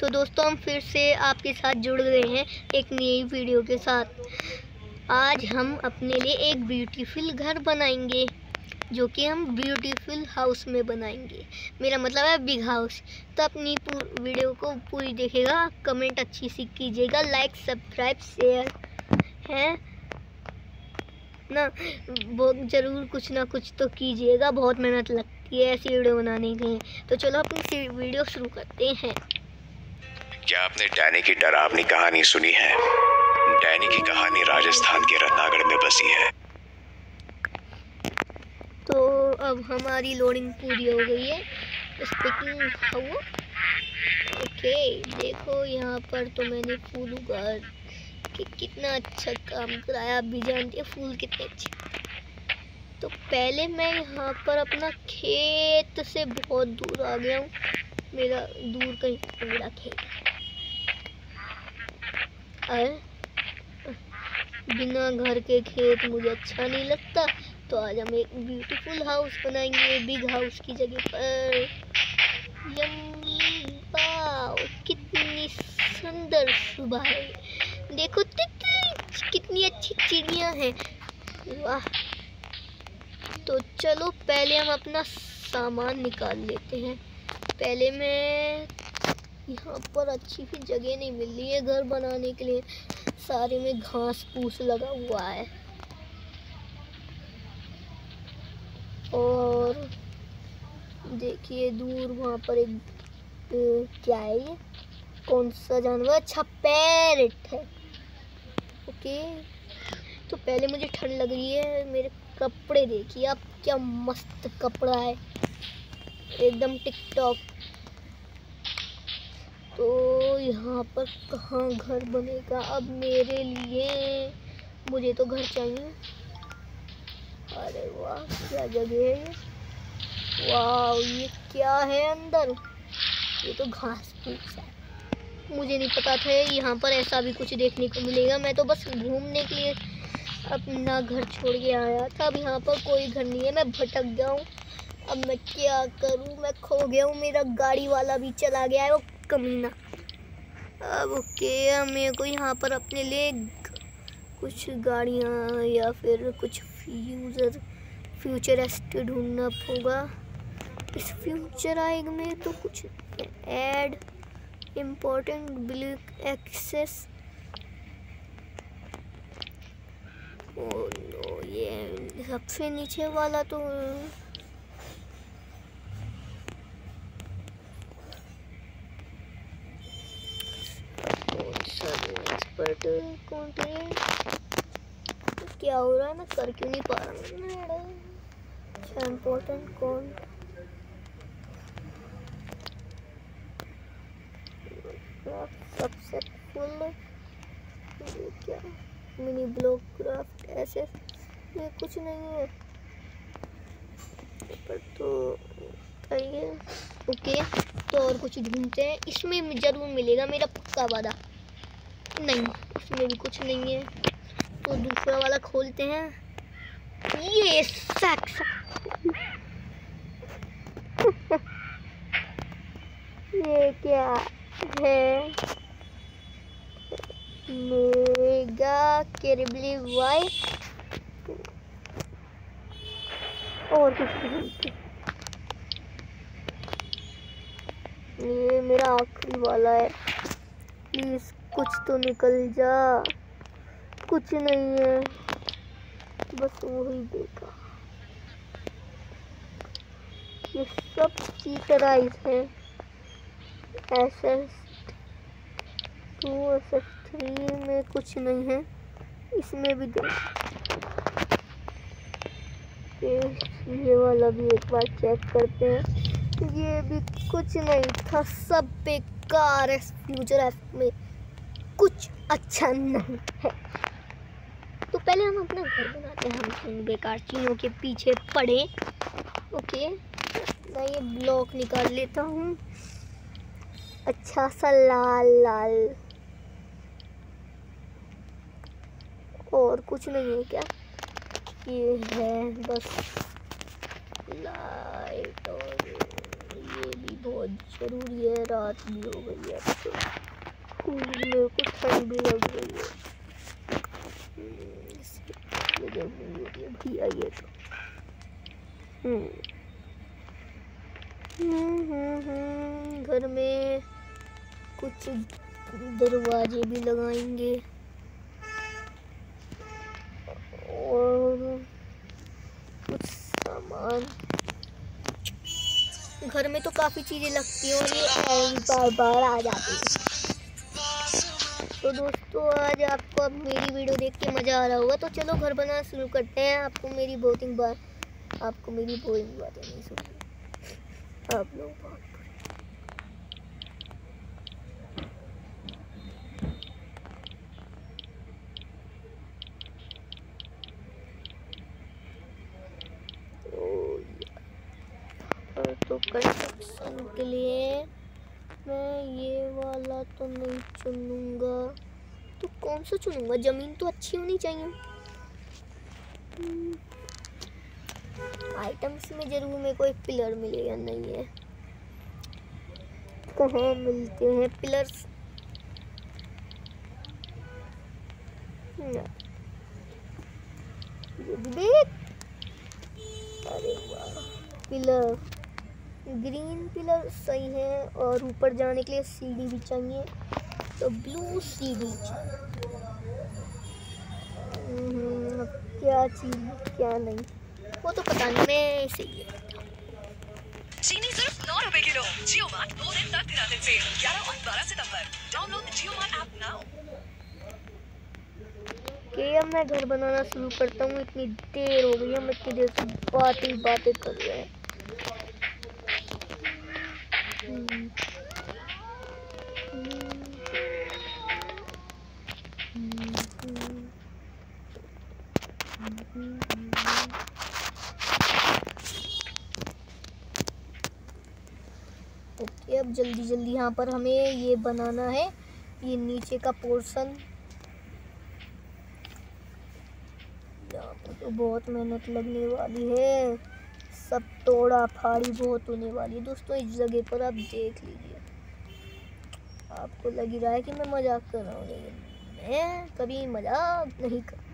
तो दोस्तों, हम फिर से आपके साथ जुड़ गए हैं एक नई वीडियो के साथ। आज हम अपने लिए एक ब्यूटीफुल घर बनाएँगे, जो कि हम ब्यूटीफुल हाउस में बनाएँगे। मेरा मतलब है बिग हाउस तो अपनी वीडियो को पूरी देखेगा कमेंट अच्छी सी कीजिएगा लाइक सब्सक्राइब शेयर हैं ना? वो ज़रूर कुछ ना कुछ तो कीजिएगा, बहुत मेहनत लगती है ऐसी वीडियो बनाने के लिए। तो चलो अपनी वीडियो शुरू करते हैं। क्या आपने डैनी की डरावनी कहानी सुनी है? डैनी की कहानी राजस्थान के रत्नागढ़ में बसी है। तो अब हमारी लोडिंग पूरी हो गई है। स्पीकिंग हाउ ओके, देखो यहाँ पर तो मैंने फूल उगा कि कितना अच्छा काम कराया। आप भी जानते हैं फूल कितने अच्छे। तो पहले मैं यहाँ पर अपना खेत से बहुत दूर आ गया हूँ। मेरा दूर कहीं मेरा खेत बिना घर के खेत मुझे अच्छा नहीं लगता तो आज हम एक ब्यूटीफुल हाउस बनाएँगे बिग हाउस की जगह पर। कितनी सुंदर सुबह है। देखो कितनी अच्छी चिड़िया हैं। वाह। तो चलो, पहले हम अपना सामान निकाल लेते हैं। पहले मैं यहाँ पर अच्छी सी जगह नहीं मिल रही है घर बनाने के लिए। सारे में घास फूस लगा हुआ है। और देखिए दूर वहाँ पर एक क्या है ये? कौन सा जानवर? अच्छा पैरट है। ओके। तो पहले मुझे ठंड लग रही है, मेरे कपड़े देखिए आप, क्या मस्त कपड़ा है। एकदम टिकटॉक तो यहाँ पर कहाँ घर बनेगा? अब मेरे लिए मुझे तो घर चाहिए। अरे वाह, क्या जगह है ये? वाह, ये क्या है अंदर? ये तो घास फूस है। मुझे नहीं पता था यहाँ पर ऐसा भी कुछ देखने को मिलेगा। मैं तो बस घूमने के लिए अपना घर छोड़ के आया था। अब यहाँ पर कोई घर नहीं है। मैं भटक गया हूँ। अब मैं क्या करूँ? मैं खो गया हूँ। मेरा गाड़ी वाला भी चला गया है वो कमीना। अब ओके मेरे को यहाँ पर अपने लिए कुछ गाड़ियाँ या फिर कुछ फ्यूज़र फ्यूचरिस्ट ढूंढना होगा। इस फ्यूचर आएगा में तो कुछ ऐड इम्पोर्टेंट ब्लिक एक्सेस ये सबसे नीचे वाला तो कौन थे क्या हो रहा है मैं कर क्यों नहीं पा रहा हूँ अच्छा इम्पोर्टेंट कौन सक्सेसफुल क्या मिनी ब्लॉक क्राफ्ट ऐसे ये कुछ नहीं है पर तो है ओके तो और कुछ ढूंढते हैं इसमें ज़रूर मिलेगा मेरा पक्का वादा नहीं इसमें भी कुछ नहीं है। तो दूसरा वाला खोलते हैं। ये सक्स ये क्या है? मेगा केरेबली वाई और कुछ ये मेरा आखिरी वाला है। प्लीज़ कुछ तो निकल जा। कुछ नहीं है। बस वही देखा। ये सब चीटराइज है। S S two S S three में कुछ नहीं है। इसमें भी दो ये वाला भी एक बार चेक करते हैं। ये भी कुछ नहीं था। सब बेकार है। फ्यूचर एफ़ में कुछ अच्छा नहीं है। तो पहले हम अपना घर बनाते हैं, हम बेकार चीज़ों के पीछे पड़े। ओके, मैं ये ब्लॉक निकाल लेता हूँ। अच्छा सा लाल लाल। और कुछ नहीं है क्या? ये है बस। लाइट और ये भी बहुत ज़रूरी है, रात भी हो गई है। मेरे को ठंड लग रही है घर में कुछ दरवाजे भी लगाएँगे। और कुछ सामान। घर में तो काफ़ी चीज़ें लगती हैं और ये बार बार आ जाती हैं। तो दोस्तों, आज आपको अब मेरी वीडियो देख के मज़ा आ रहा होगा। तो चलो, घर बनाना शुरू करते हैं। आपको मेरी बोटिंग बार आपको मेरी बोरिंग बातें नहीं सुननी। आप लोग बात तो कंस्ट्रक्शन के लिए मैं ये वाला तो नहीं चुनूँगा। तो कौन सा चुनूँगा? ज़मीन तो अच्छी होनी चाहिए। आइटम्स में ज़रूर मेरे को एक पिलर मिलेगा, नहीं है। कहाँ मिलते हैं पिलर्स अरे वाह पिलर ग्रीन है और ऊपर जाने के लिए सीढ़ी भी चाहिए। तो ब्लू सीढ़ी हम्म, क्या चीज़ क्या नहीं। वो तो पता नहीं मैं इसे ये चीनी सिर्फ़ नौ रुपए किलो। जियो मार्ट दो दिन तक सेल ग्यारह और बारह सितंबर। Download Jio mart app now अब मैं घर बनाना शुरू करता हूँ। इतनी देर हो गई है हम इतनी देर से बातें बातें कर रहे हैं। ओके, अब जल्दी जल्दी यहाँ पर हमें ये बनाना है। ये नीचे का पोर्शन। तो बहुत मेहनत लगने वाली है। तोड़ा, फाड़ी, बहुत होने वाली है। दोस्तों, इस जगह पर आप देख लीजिए। आपको लग ही रहा है कि मैं मज़ाक कर रहा हूँ, लेकिन मैं कभी मज़ाक नहीं करता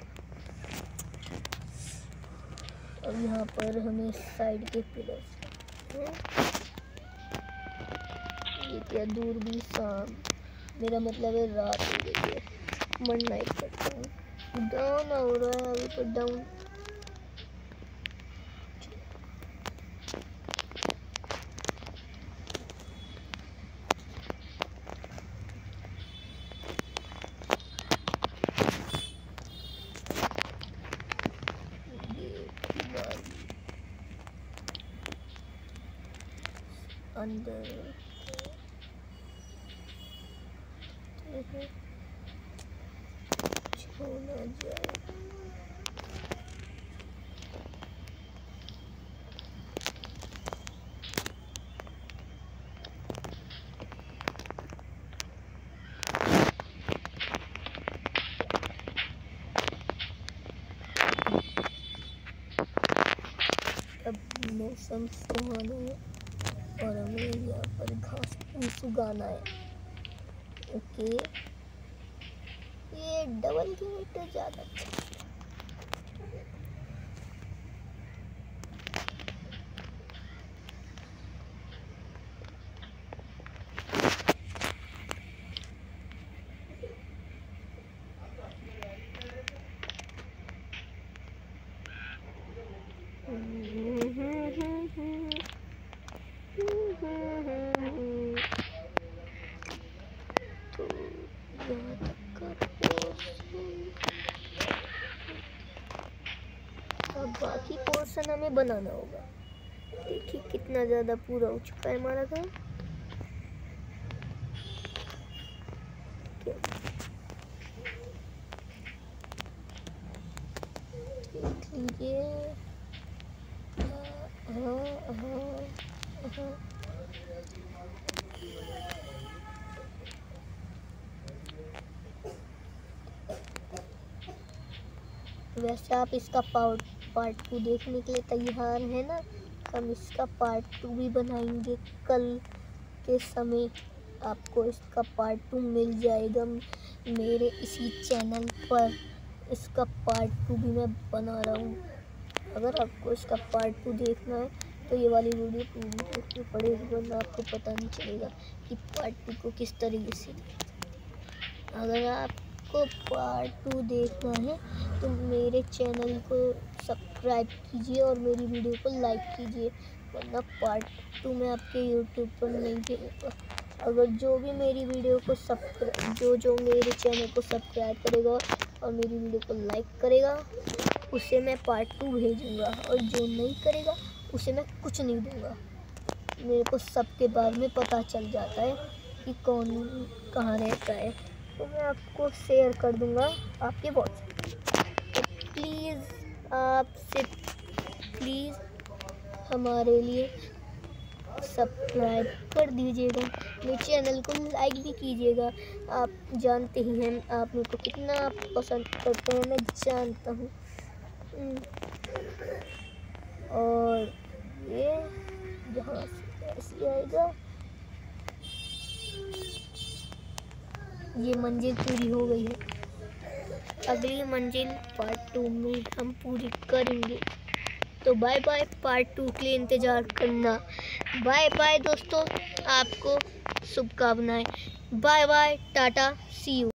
अब यहाँ पर हमें साइड के पिलर्स ये क्या दूर भी शाम। मेरा मतलब है रात। हो गई है मन नाइट करता हूँ। डाउन हो रहा है, अभी तो डाउन अंदर छोड़ना जाए अब मौसम सुहाना है और हमें यहाँ पर घास फूस उगाना है। ओके। ये डबल की गेट ज़्यादा अच्छा तो यहाँ तक का पोर्शन अब बाकी पोर्शन हमें बनाना होगा। देखिए कितना ज़्यादा पूरा हो चुका है हमारा देख लीजिए। हाँ हाँ हाँ वैसे आप इसका पार्ट पार्ट टू देखने के लिए तैयार है ना? हम इसका पार्ट टू भी बनाएँगे कल के समय। आपको इसका पार्ट टू मिल जाएगा मेरे इसी चैनल पर। इसका पार्ट टू भी मैं बना रहा हूँ। अगर आपको इसका पार्ट टू देखना है तो ये वाली वीडियो पूरी देखनी पड़ेगी वरना आपको पता नहीं चलेगा कि पार्ट टू को किस तरीके से अगर आपको पार्ट टू देखना है तो मेरे चैनल को सब्सक्राइब कीजिए और मेरी वीडियो को लाइक कीजिए, वरना पार्ट टू मैं आपके यूट्यूब पर नहीं देखूँगा। अगर जो भी मेरी वीडियो को सब्सक्राइब जो जो मेरे चैनल को सब्सक्राइब करेगा और मेरी वीडियो को लाइक करेगा, उसे मैं पार्ट टू भेजूँगा और जो नहीं करेगा, उसे मैं कुछ नहीं दूँगा। मेरे को सबके बारे में पता चल जाता है कि कौन कहाँ रहता है। तो मैं आपको शेयर कर दूँगा आपके व्हाट्सएप तो प्लीज़ आपसे प्लीज़ हमारे लिए सब्सक्राइब कर दीजिएगा। मेरे चैनल को लाइक भी कीजिएगा। आप जानते ही हैं, आप मेरे को कितना पसंद करते हैं, मैं जानता हूँ। और ये जहाँ से ऐसे आएगा। ये मंजिल पूरी हो गई है। अगली मंजिल पार्ट टू में हम पूरी करेंगे। तो बाय बाय पार्ट टू के लिए इंतज़ार करना। बाय बाय दोस्तों, आपको शुभकामनाएँ। Bye bye tata see you